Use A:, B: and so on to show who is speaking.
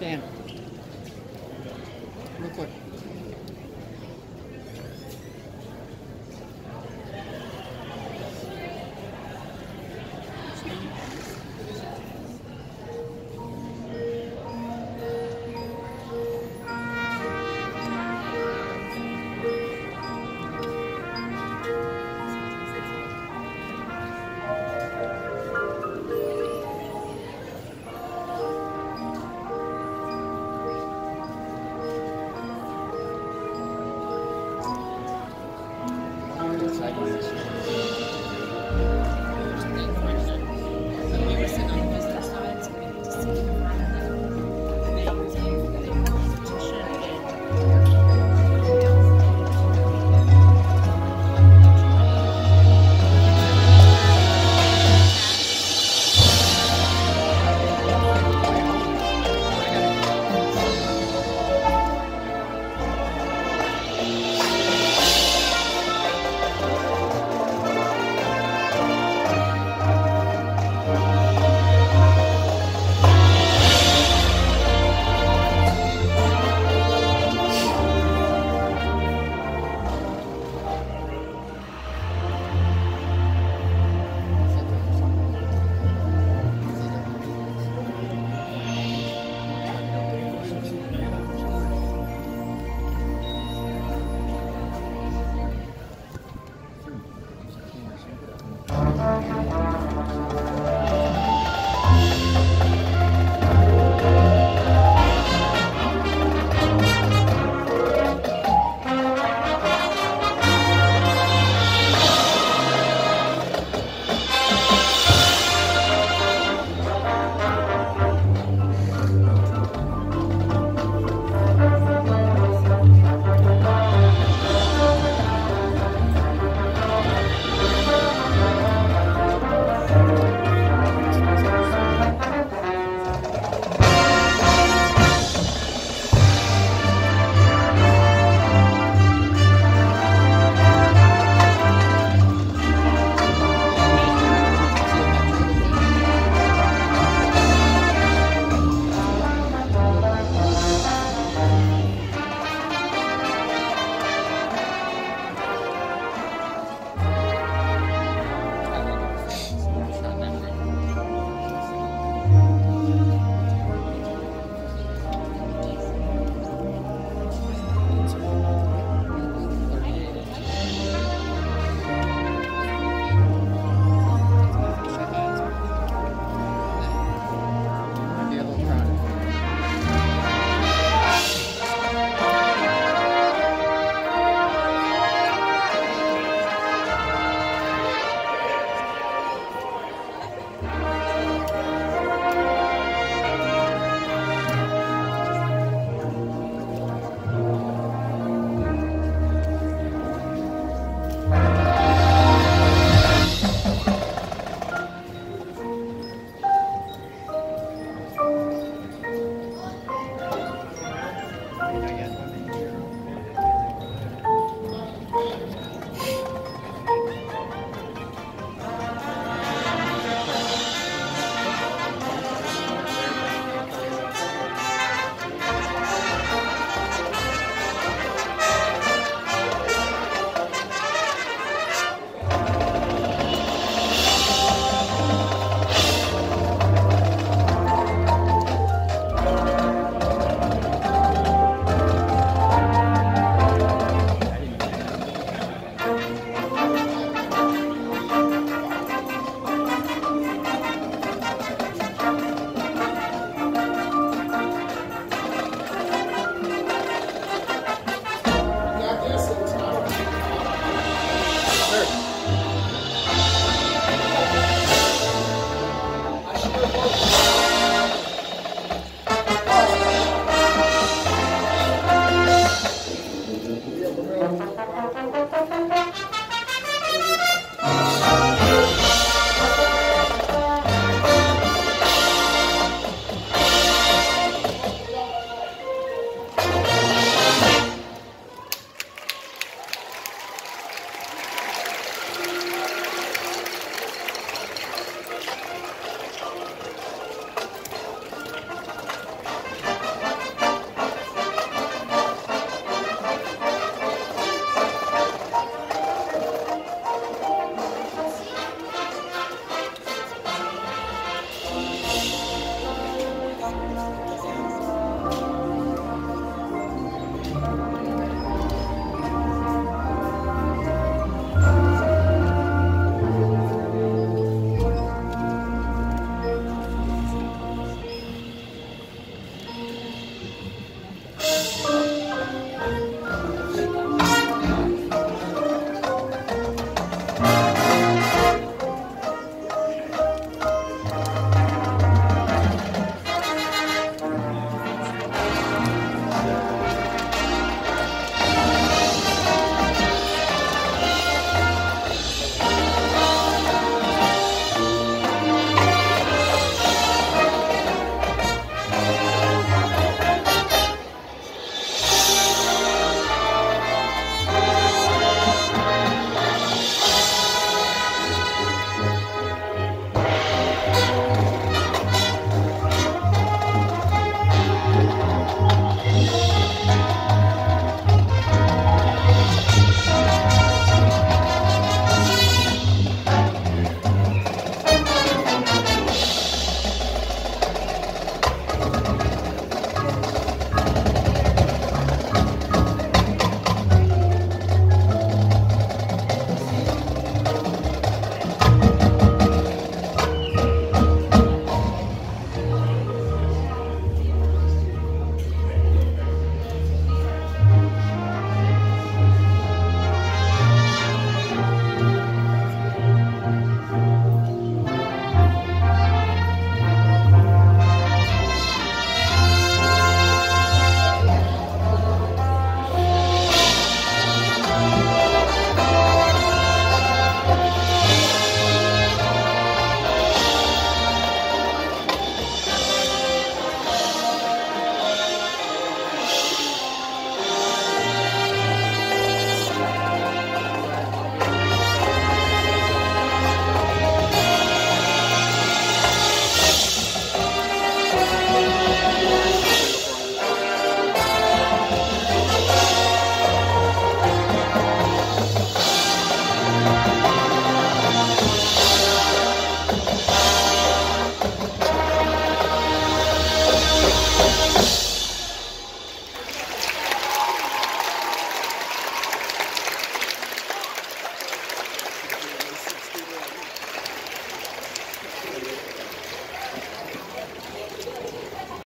A: channel.